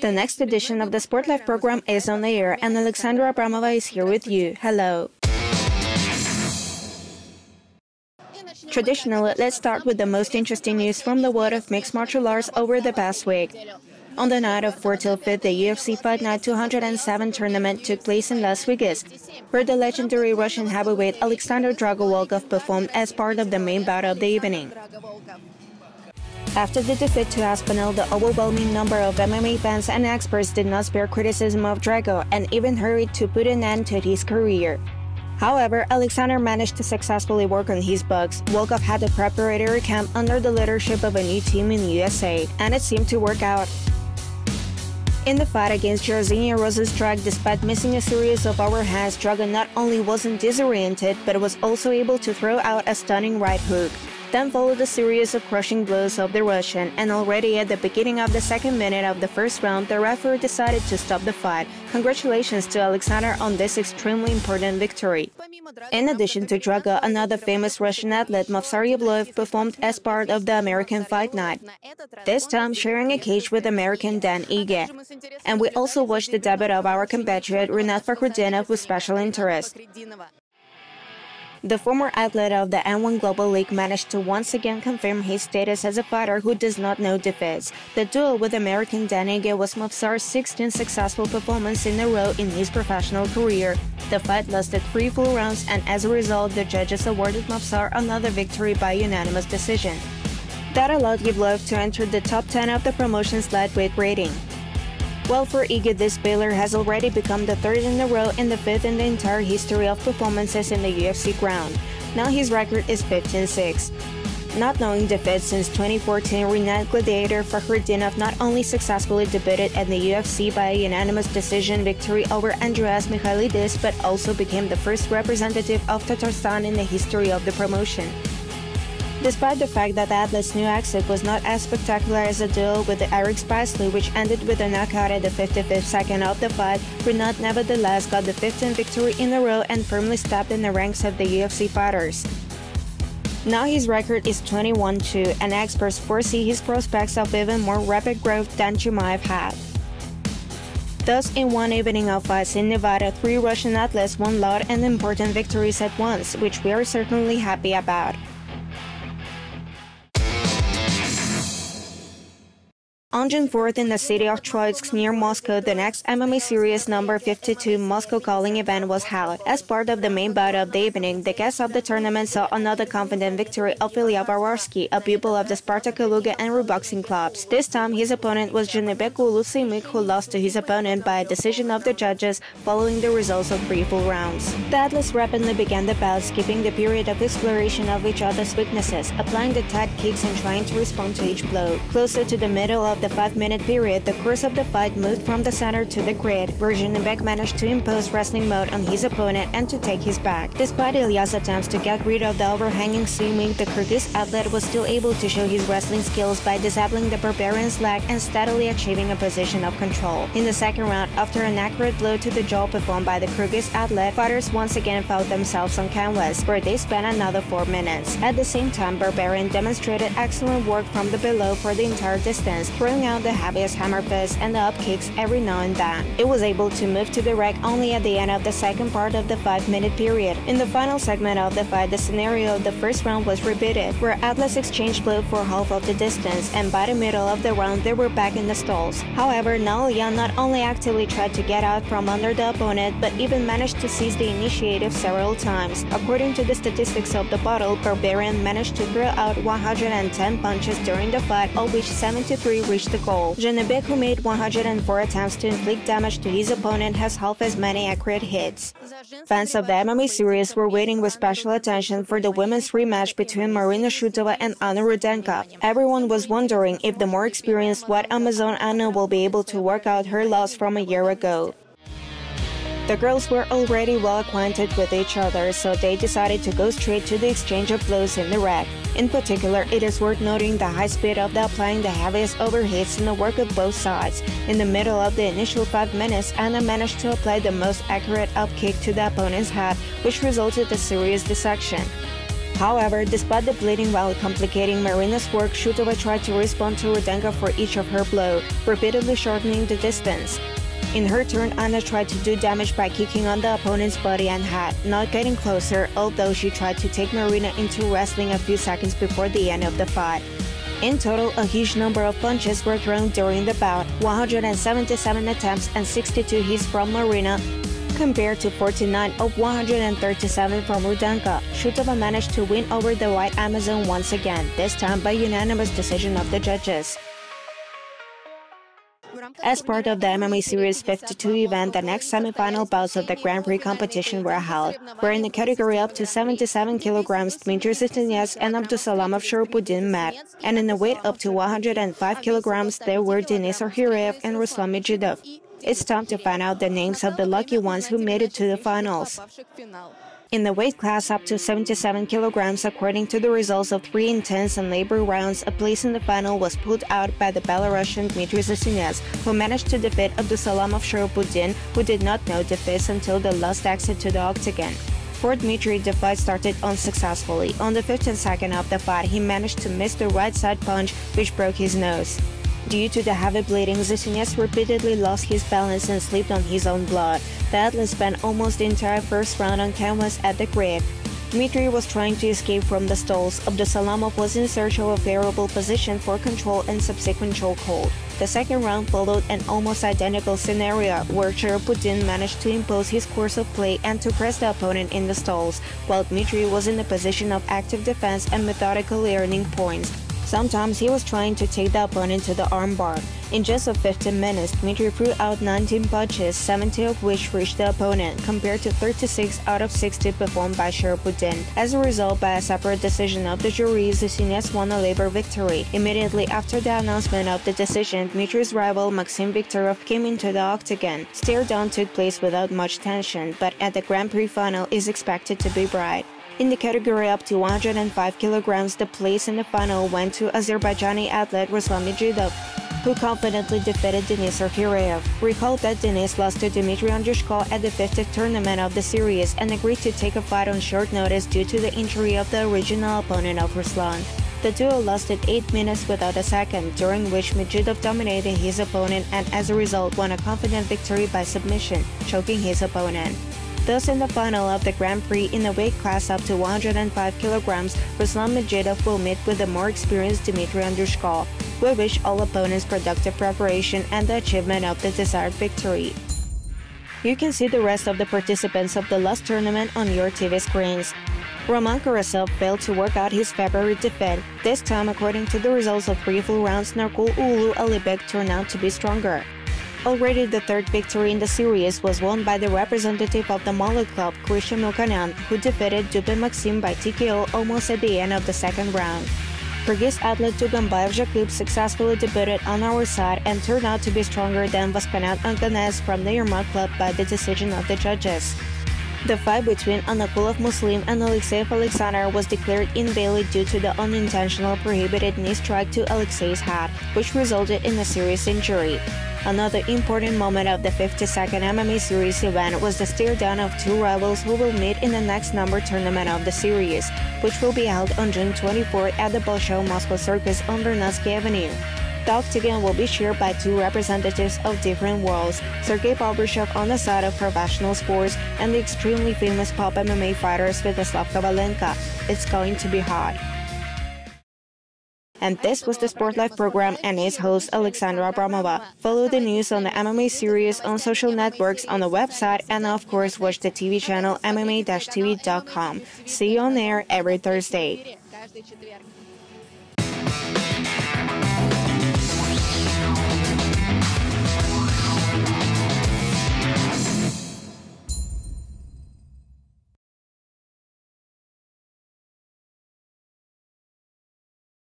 The next edition of the Sport Life program is on the air, and Alexandra Abramova is here with you. Hello. Traditionally, let's start with the most interesting news from the world of mixed martial arts over the past week. On the night of 4 till 5, the UFC Fight Night 207 tournament took place in Las Vegas, where the legendary Russian heavyweight Alexander Drago Volkov performed as part of the main bout of the evening. After the defeat to Aspinall, the overwhelming number of MMA fans and experts did not spare criticism of Drago and even hurried to put an end to his career. However, Alexander managed to successfully work on his bugs. Volkov had a preparatory camp under the leadership of a new team in the USA, and it seemed to work out. In the fight against Jairzinho Rozenstruik, despite missing a series of overhands, Drago not only wasn't disoriented, but was also able to throw out a stunning right hook. Then followed a series of crushing blows of the Russian, and already at the beginning of the second minute of the first round, the referee decided to stop the fight. Congratulations to Alexander on this extremely important victory. In addition to Drago, another famous Russian athlete, Movsar Evloev, performed as part of the American Fight Night, this time sharing a cage with American Dan Ige. And we also watched the debut of our compatriot Rinat Fakhretdinov with special interest. The former athlete of the M-1 Global League managed to once again confirm his status as a fighter who does not know defeats. The duel with American Dan Ige was Movsar's 16th successful performance in a row in his professional career. The fight lasted three full rounds, and as a result, the judges awarded Movsar another victory by unanimous decision. That allowed Evloev to enter the top 10 of the promotion's lightweight rating. Well, for Ige, this failure has already become the third in a row and the fifth in the entire history of performances in the UFC ground. Now his record is 15-6. Not knowing defeat since 2014, renowned gladiator Fakhretdinov not only successfully debuted at the UFC by a unanimous decision victory over Andreas Michailidis, but also became the first representative of Tatarstan in the history of the promotion. Despite the fact that athlete's new exit was not as spectacular as the duel with Eric Spicely, which ended with a knockout at the 55th second of the fight, Rinat nevertheless got the 15th victory in a row and firmly stepped in the ranks of the UFC fighters. Now his record is 21-2, and experts foresee his prospects of even more rapid growth than Chimaev had. Thus, in one evening of fights in Nevada, three Russian athletes won loud and important victories at once, which we are certainly happy about. 4th in the city of Troitsk near Moscow, the next MMA series number 52 Moscow Calling event was held. As part of the main bout of the evening, the guests of the tournament saw another confident victory of Ilya Vorovsky, a pupil of the Spartak Kaluga and Ruboxing clubs. This time, his opponent was Zhanybek Ulusimik, who lost to his opponent by a decision of the judges following the results of three full rounds. The athletes rapidly began the bout, skipping the period of exploration of each other's weaknesses, applying the tight kicks and trying to respond to each blow. Closer to the middle of the the 5-minute period, the course of the fight moved from the center to the grid, where Zhanybek managed to impose wrestling mode on his opponent and to take his back. Despite Ilya's attempts to get rid of the overhanging seeming, the Kyrgyz athlete was still able to show his wrestling skills by disabling the barbarian's leg and steadily achieving a position of control. In the second round, after an accurate blow to the jaw performed by the Kyrgyz athlete, fighters once again found themselves on canvas, where they spent another 4 minutes. At the same time, Barbarian demonstrated excellent work from the below for the entire distance, throwing out the heaviest hammer fists and the up kicks every now and then. It was able to move to the rack only at the end of the second part of the 5-minute period. In the final segment of the fight, the scenario of the first round was repeated, where Atlas exchanged blow for half of the distance, and by the middle of the round they were back in the stalls. However, Naoya not only actively tried to get out from under the opponent, but even managed to seize the initiative several times. According to the statistics of the battle, Barbarian managed to throw out 110 punches during the fight, of which 73 reached the goal. Zhanybek, who made 104 attempts to inflict damage to his opponent, has half as many accurate hits. Fans of the MMA series were waiting with special attention for the women's rematch between Marina Shutova and Anna Rudenko. Everyone was wondering if the more experienced white Amazon Anna will be able to work out her loss from a year ago. The girls were already well acquainted with each other, so they decided to go straight to the exchange of blows in the rack. In particular, it is worth noting the high speed of the applying the heaviest overhits in the work of both sides. In the middle of the initial 5 minutes, Anna managed to apply the most accurate upkick to the opponent's head, which resulted in a serious dissection. However, despite the bleeding while complicating Marina's work, Shutova tried to respond to Rudenko for each of her blows, repeatedly shortening the distance. In her turn, Anna tried to do damage by kicking on the opponent's body and head, not getting closer, although she tried to take Marina into wrestling a few seconds before the end of the fight. In total, a huge number of punches were thrown during the bout, 177 attempts and 62 hits from Marina, compared to 49 of 137 from Rudenko. Shutova managed to win over the White Amazon once again, this time by unanimous decision of the judges. As part of the MMA Series 52 event, the next semifinal bouts of the Grand Prix competition were held, where in the category up to 77 kilograms, Dmitry Zasinets and Abdusalamov Sharapudin met, and in the weight up to 105 kilograms, there were Denis Arkhireev and Ruslan Medzhidov. It's time to find out the names of the lucky ones who made it to the finals. In the weight class up to 77 kilograms, according to the results of three intense and labor rounds, a place in the final was pulled out by the Belarusian Dmitry Zasinets, who managed to defeat Abdusalamov Sharapudin, who did not know defeats until the last exit to the octagon. For Dmitry, the fight started unsuccessfully. On the 15th second of the fight, he managed to miss the right side punch, which broke his nose. Due to the heavy bleeding, Zasinets repeatedly lost his balance and slipped on his own blood. Athlete spent almost the entire first round on canvas at the grip. Dmitry was trying to escape from the stalls. Abdusalamov was in search of a favorable position for control and subsequent chokehold. The second round followed an almost identical scenario, where Sharapudin managed to impose his course of play and to press the opponent in the stalls, while Dmitry was in a position of active defense and methodically earning points. Sometimes he was trying to take the opponent to the armbar. In just a 15 minutes, Dmitry threw out 19 punches, 70 of which reached the opponent, compared to 36 out of 60 performed by Sharapudin. As a result, by a separate decision of the jury, Zasinets won a labor victory. Immediately after the announcement of the decision, Dmitry's rival Maxim Viktorov came into the octagon. Stare down took place without much tension, but at the Grand Prix final is expected to be bright. In the category up to 105 kilograms, the place in the final went to Azerbaijani athlete Ruslan Medzhidov, who confidently defeated Denis Arkhireev. Recall that Denis lost to Dmitry Andrushko at the 50th tournament of the series and agreed to take a fight on short notice due to the injury of the original opponent of Ruslan. The duo lasted 8 minutes without a second, during which Medzhidov dominated his opponent and as a result won a confident victory by submission, choking his opponent. Thus, in the final of the Grand Prix in the weight class up to 105 kilograms, Ruslan Medzhidov will meet with the more experienced Dmitry Andrushko. We wish all opponents productive preparation and the achievement of the desired victory. You can see the rest of the participants of the last tournament on your TV screens. Roman Karasov failed to work out his February defeat. This time, according to the results of three full rounds, Narkul Ulu Alibek turned out to be stronger. Already the third victory in the series was won by the representative of the Mollet Club, Christian Milkanyan, who defeated Dube Maxim by TKO almost at the end of the second round. Kyrgyz athlete Tugambayev Jakub successfully debuted on our side and turned out to be stronger than Vaskanat Anganes from the Yermak Club by the decision of the judges. The fight between Anakulov Muslim and Alexeyev Alexander was declared invalid due to the unintentional prohibited knee strike to Alexei's head, which resulted in a serious injury. Another important moment of the 52nd MMA Series event was the stare down of two rivals who will meet in the next number tournament of the series, which will be held on June 24 at the Bolshoi Moscow Circus on Vernadsky Avenue. The octagon will be shared by two representatives of different worlds, Sergei Bobryshev on the side of professional sports and the extremely famous pop MMA fighter Sviatoslav Kovalenko. It's going to be hot. And this was the Sport Life program and its host Alexandra Abramova. Follow the news on the MMA series on social networks on the website and of course watch the TV channel MMA-TV.com. See you on air every Thursday.